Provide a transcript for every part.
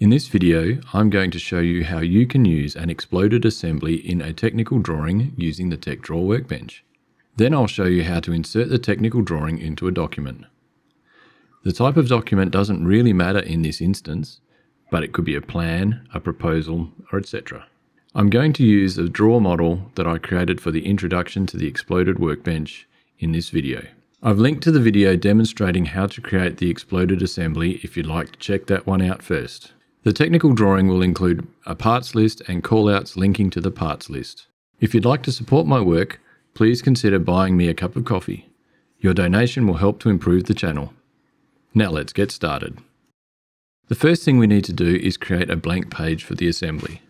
In this video, I'm going to show you how you can use an exploded assembly in a technical drawing using the TechDraw workbench. Then I'll show you how to insert the technical drawing into a document. The type of document doesn't really matter in this instance, but it could be a plan, a proposal, or etc. I'm going to use a draw model that I created for the introduction to the exploded workbench in this video. I've linked to the video demonstrating how to create the exploded assembly if you'd like to check that one out first. The technical drawing will include a parts list and callouts linking to the parts list. If you'd like to support my work, please consider buying me a cup of coffee. Your donation will help to improve the channel. Now let's get started. The first thing we need to do is create a blank page for the assembly.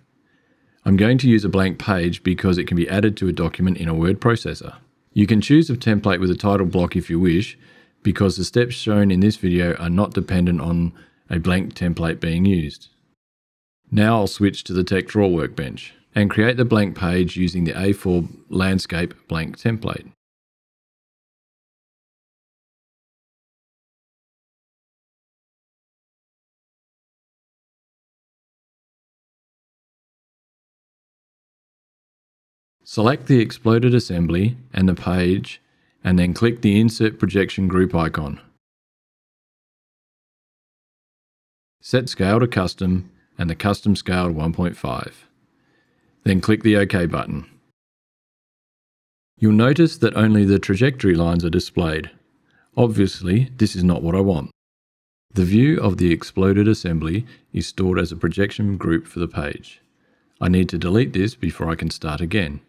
I'm going to use a blank page because it can be added to a document in a word processor. You can choose a template with a title block if you wish, because the steps shown in this video are not dependent on a blank template being used. Now I'll switch to the TechDraw workbench and create the blank page using the A4 landscape blank template. Select the exploded assembly and the page and then click the Insert Projection Group icon. Set scale to custom and the custom scale to 1.5. Then click the OK button. You'll notice that only the trajectory lines are displayed. Obviously, this is not what I want. The view of the exploded assembly is stored as a projection group for the page. I need to delete this before I can start again.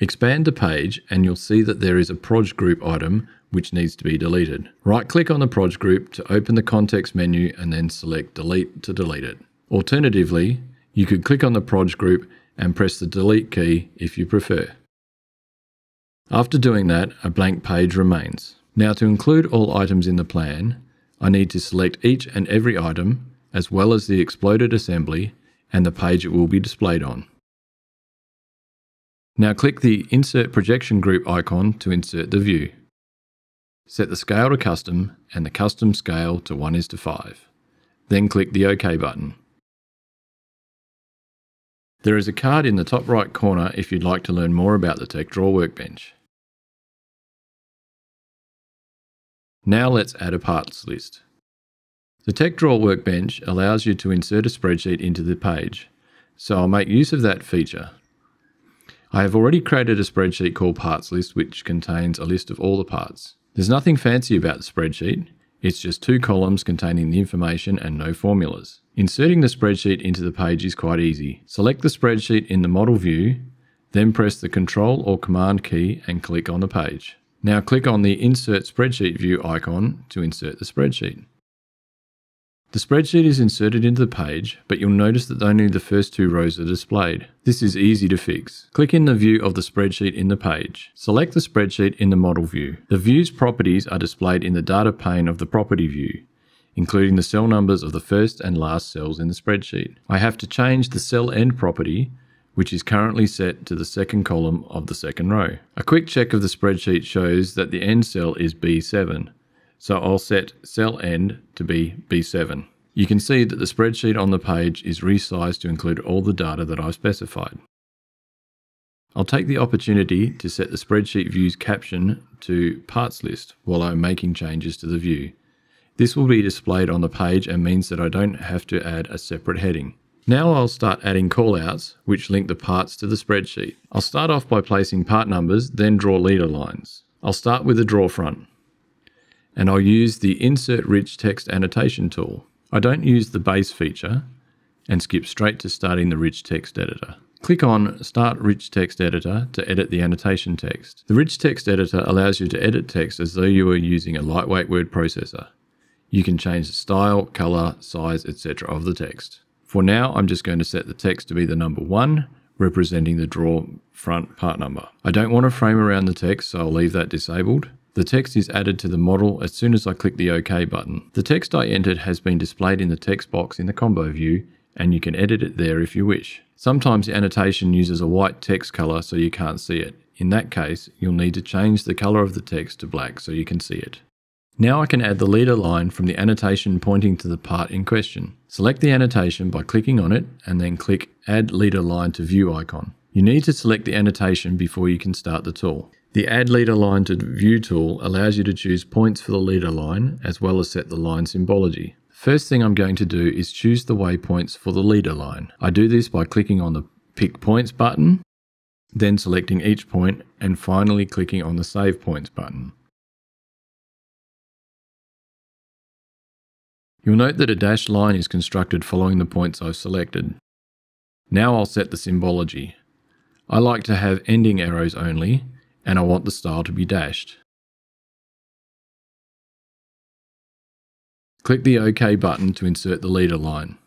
Expand the page and you'll see that there is a Proj group item which needs to be deleted. Right click on the Proj group to open the context menu and then select delete to delete it. Alternatively, you could click on the Proj group and press the delete key if you prefer. After doing that, a blank page remains. Now to include all items in the plan, I need to select each and every item, as well as the exploded assembly and the page it will be displayed on. Now click the Insert Projection Group icon to insert the view. Set the scale to custom and the custom scale to 1 is to 5. Then click the OK button. There is a card in the top right corner if you'd like to learn more about the TechDraw workbench. Now let's add a parts list. The TechDraw workbench allows you to insert a spreadsheet into the page, so I'll make use of that feature. I have already created a spreadsheet called parts list which contains a list of all the parts. There's nothing fancy about the spreadsheet. It's just two columns containing the information and no formulas. Inserting the spreadsheet into the page is quite easy. Select the spreadsheet in the model view, then press the Control or Command key and click on the page. Now click on the Insert Spreadsheet View icon to insert the spreadsheet. The spreadsheet is inserted into the page, but you'll notice that only the first two rows are displayed. This is easy to fix. Click in the view of the spreadsheet in the page. Select the spreadsheet in the model view. The view's properties are displayed in the data pane of the property view, including the cell numbers of the first and last cells in the spreadsheet. I have to change the cell end property which is currently set to the second column of the second row. A quick check of the spreadsheet shows that the end cell is B7. So I'll set cell end to be B7. You can see that the spreadsheet on the page is resized to include all the data that I've specified. I'll take the opportunity to set the spreadsheet view's caption to parts list while I'm making changes to the view. This will be displayed on the page and means that I don't have to add a separate heading. Now I'll start adding callouts which link the parts to the spreadsheet. I'll start off by placing part numbers, then draw leader lines. I'll start with the draw front and I'll use the Insert Rich Text Annotation tool. I don't use the base feature and skip straight to starting the Rich Text Editor. Click on Start Rich Text Editor to edit the annotation text. The Rich Text Editor allows you to edit text as though you were using a lightweight word processor. You can change the style, color, size, etc. of the text. For now, I'm just going to set the text to be the number 1, representing the draw front part number. I don't want to frame around the text, so I'll leave that disabled. The text is added to the model as soon as I click the OK button. The text I entered has been displayed in the text box in the combo view and you can edit it there if you wish. Sometimes the annotation uses a white text color so you can't see it. In that case, you'll need to change the color of the text to black so you can see it. Now I can add the leader line from the annotation pointing to the part in question. Select the annotation by clicking on it and then click Add Leader Line to View icon. You need to select the annotation before you can start the tool. The Add Leader Line to View tool allows you to choose points for the leader line as well as set the line symbology. First thing I'm going to do is choose the waypoints for the leader line. I do this by clicking on the Pick Points button, then selecting each point and finally clicking on the Save Points button. You'll note that a dashed line is constructed following the points I've selected. Now I'll set the symbology. I like to have ending arrows only, and I want the style to be dashed. Click the OK button to insert the leader line.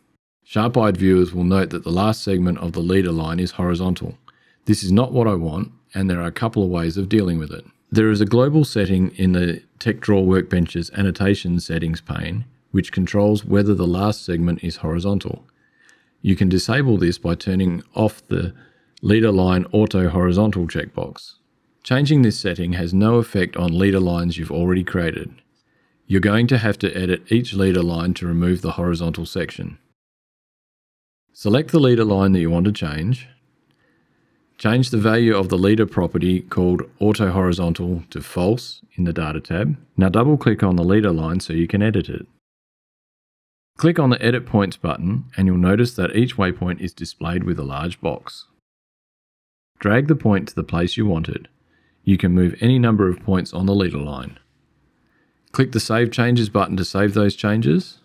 Sharp-eyed viewers will note that the last segment of the leader line is horizontal. This is not what I want, and there are a couple of ways of dealing with it. There is a global setting in the TechDraw Workbench's Annotation Settings pane, which controls whether the last segment is horizontal. You can disable this by turning off the Leader Line Auto Horizontal checkbox. Changing this setting has no effect on leader lines you've already created. You're going to have to edit each leader line to remove the horizontal section. Select the leader line that you want to change. Change the value of the leader property called Auto Horizontal to false in the Data tab. Now double click on the leader line so you can edit it. Click on the Edit Points button and you'll notice that each waypoint is displayed with a large box. Drag the point to the place you want it. You can move any number of points on the leader line. Click the Save Changes button to save those changes.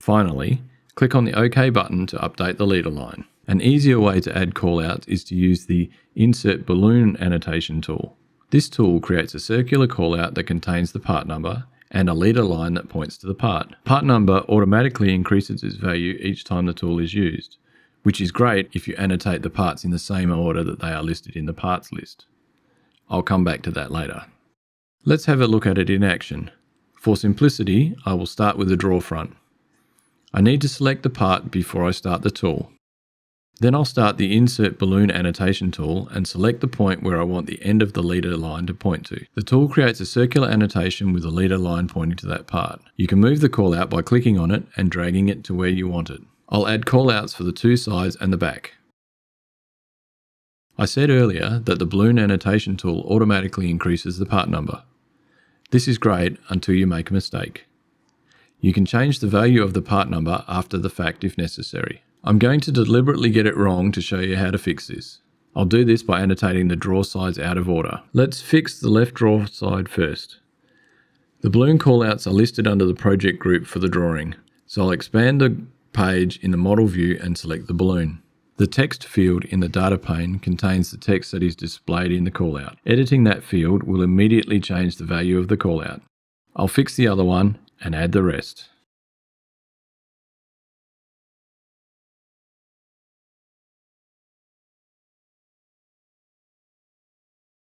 Finally, click on the OK button to update the leader line. An easier way to add callouts is to use the Insert Balloon Annotation tool. This tool creates a circular callout that contains the part number and a leader line that points to the part. Part number automatically increases its value each time the tool is used, which is great if you annotate the parts in the same order that they are listed in the parts list. I'll come back to that later. Let's have a look at it in action. For simplicity, I will start with the draw front. I need to select the part before I start the tool. Then I'll start the Insert Balloon Annotation tool and select the point where I want the end of the leader line to point to. The tool creates a circular annotation with a leader line pointing to that part. You can move the callout by clicking on it and dragging it to where you want it. I'll add callouts for the two sides and the back. I said earlier that the balloon annotation tool automatically increases the part number. This is great until you make a mistake. You can change the value of the part number after the fact if necessary. I'm going to deliberately get it wrong to show you how to fix this. I'll do this by annotating the draw sides out of order. Let's fix the left draw side first. The balloon callouts are listed under the project group for the drawing, so I'll expand the page in the model view and select the balloon. The text field in the data pane contains the text that is displayed in the callout. Editing that field will immediately change the value of the callout. I'll fix the other one and add the rest.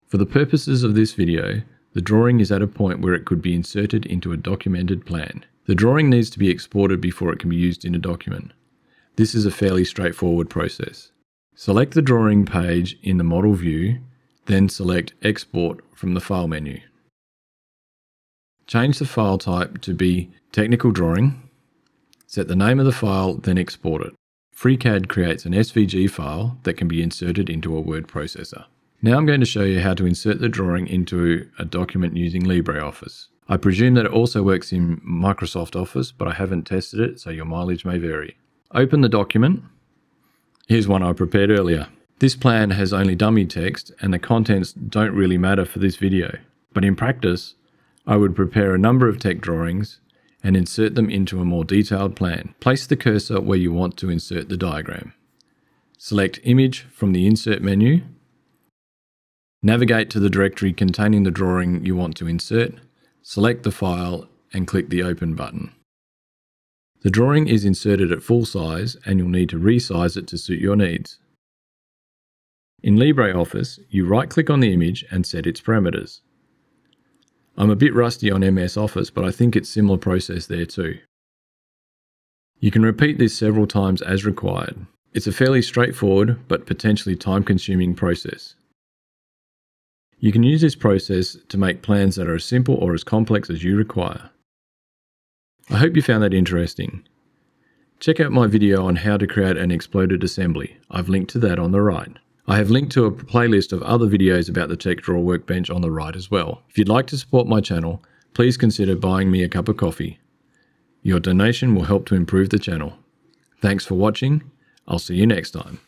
For the purposes of this video, the drawing is at a point where it could be inserted into a documented plan. The drawing needs to be exported before it can be used in a document. This is a fairly straightforward process. Select the drawing page in the model view, then select Export from the File menu. Change the file type to be Technical Drawing, set the name of the file, then export it. FreeCAD creates an SVG file that can be inserted into a word processor. Now I'm going to show you how to insert the drawing into a document using LibreOffice. I presume that it also works in Microsoft Office, but I haven't tested it, so your mileage may vary. Open the document. Here's one I prepared earlier. This plan has only dummy text and the contents don't really matter for this video. But in practice, I would prepare a number of tech drawings and insert them into a more detailed plan. Place the cursor where you want to insert the diagram. Select Image from the Insert menu. Navigate to the directory containing the drawing you want to insert. Select the file and click the Open button. The drawing is inserted at full size and you'll need to resize it to suit your needs. In LibreOffice, you right click on the image and set its parameters. I'm a bit rusty on MS Office, but I think it's similar process there too. You can repeat this several times as required. It's a fairly straightforward but potentially time consuming process. You can use this process to make plans that are as simple or as complex as you require. I hope you found that interesting. Check out my video on how to create an exploded assembly. I've linked to that on the right. I have linked to a playlist of other videos about the TechDraw workbench on the right as well. If you'd like to support my channel, please consider buying me a cup of coffee. Your donation will help to improve the channel. Thanks for watching. I'll see you next time.